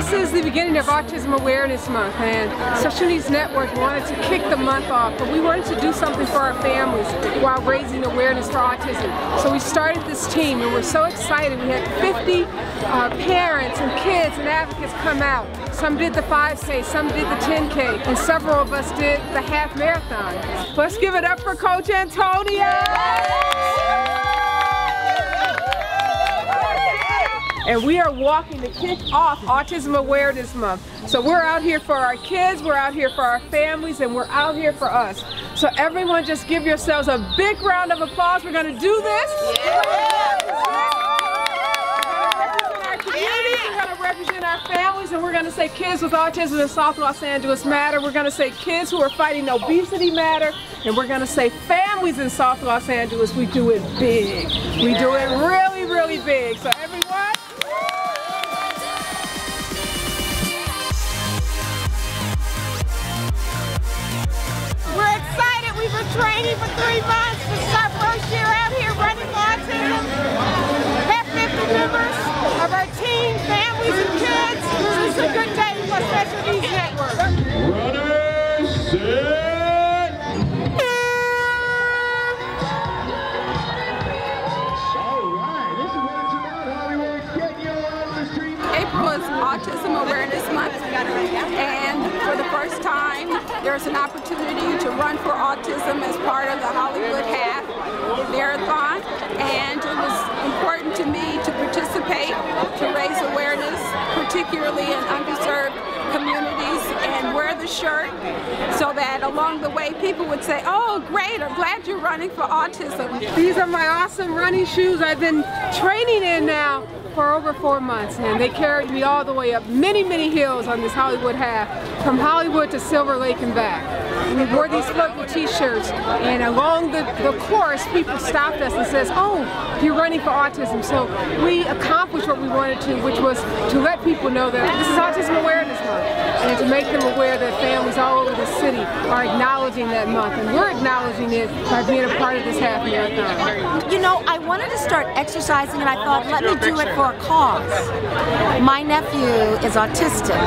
This is the beginning of Autism Awareness Month and Special Needs Network wanted to kick the month off, but we wanted to do something for our families while raising awareness for autism. So we started this team and we're so excited. We had 50 uh, parents and kids and advocates come out. Some did the 5K, some did the 10K, and several of us did the half marathon. Let's give it up for Coach Antonia! And we are walking to kick off Autism Awareness Month. So we're out here for our kids, we're out here for our families, and we're out here for us. So everyone just give yourselves a big round of applause. We're gonna do this. We're gonna represent our families and we're gonna say kids with autism in South Los Angeles matter. We're gonna say kids who are fighting obesity matter. And we're gonna say families in South Los Angeles, we do it big. We do it really, really big. So training for three months. This is first year out here running autism. Have 50 members of our team, families and kids. This is a good day for Special Needs Network. Runners, set. All right, this is what it's about, Hollywood. Get you on the street. April is Autism Awareness Month, and for the first time, there's an opportunity to run for autism as part of the Hollywood Half Marathon, and it was important to me to participate, to raise awareness, particularly in underserved communities, and wear the shirt so that along the way people would say, oh great, I'm glad you're running for autism. these are my awesome running shoes I've been training in now for over four months and they carried me all the way up many, many hills on this Hollywood half, from Hollywood to Silver Lake and back. We wore these purple t-shirts and along the, the course people stopped us and says, oh, you're running for autism. So we accomplished what we wanted to, which was to let people know that this is Autism Awareness Month and to make them aware that families all over the city are acknowledging that month and we're acknowledging it by being a part of this half marathon. You know, I wanted to start exercising and I thought, let me do it for a cause. My nephew is autistic,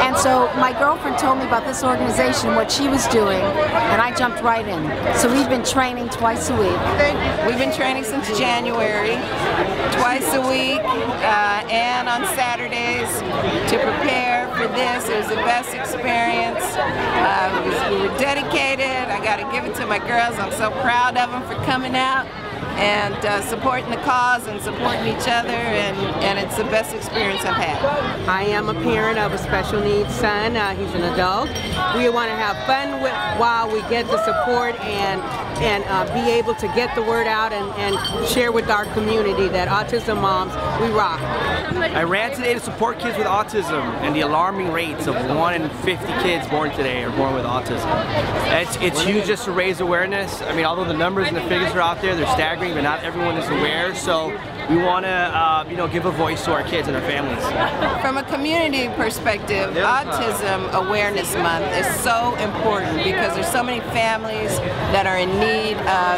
and so my girlfriend told me about this organization, what she was doing, and I jumped right in. So we've been training twice a week. We've been training since January, twice a week, uh, and on Saturdays to prepare for this. It was the best experience. Uh, we, were dedicated. I got to give it to my girls. I'm so proud of them for coming out and uh, supporting the cause and supporting each other, and, and it's the best experience I've had. I am a parent of a special needs son. Uh, he's an adult. We want to have fun with, while we get the support and and uh, be able to get the word out and, and share with our community that autism moms, we rock. I ran today to support kids with autism and the alarming rates of 1 in 50 kids born today are born with autism. It's, it's huge just to raise awareness. I mean, although the numbers and the figures are out there, they're staggering, but not everyone is aware. So we want to, uh, you know, give a voice to our kids and our families. From a community perspective, Autism Awareness Month is so important because there's so many families that are in need of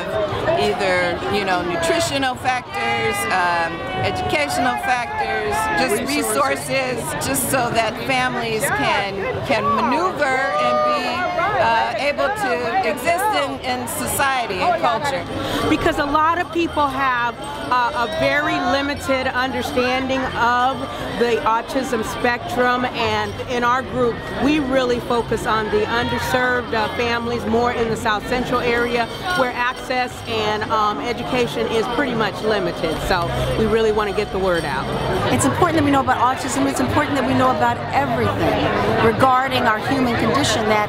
either, you know, nutritional factors, um, educational factors, just resources, just so that families can can maneuver and be uh, able to exist in, in society and culture. because a lot of people have uh, a very limited understanding of the autism spectrum and in our group we really focus on the underserved uh, families more in the south central area where access and um, education is pretty much limited so we really want to get the word out It's important that we know about autism. It's important that we know about everything regarding our human condition that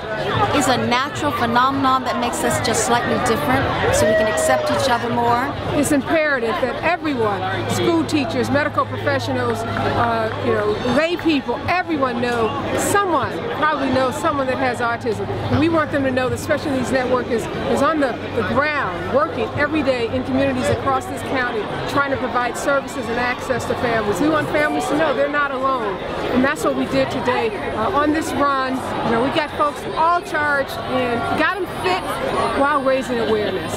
is is a natural phenomenon that makes us just slightly different so we can accept each other more. It's imperative that everyone, school teachers, medical professionals, uh, you know, lay people, everyone know someone, probably knows someone that has autism. And we want them to know that Special Needs Network is, is on the, the ground, working every day in communities across this county, trying to provide services and access to families. We want families to know they're not alone. And that's what we did today uh, on this run. You know, we got folks all charged and got them fit while raising awareness.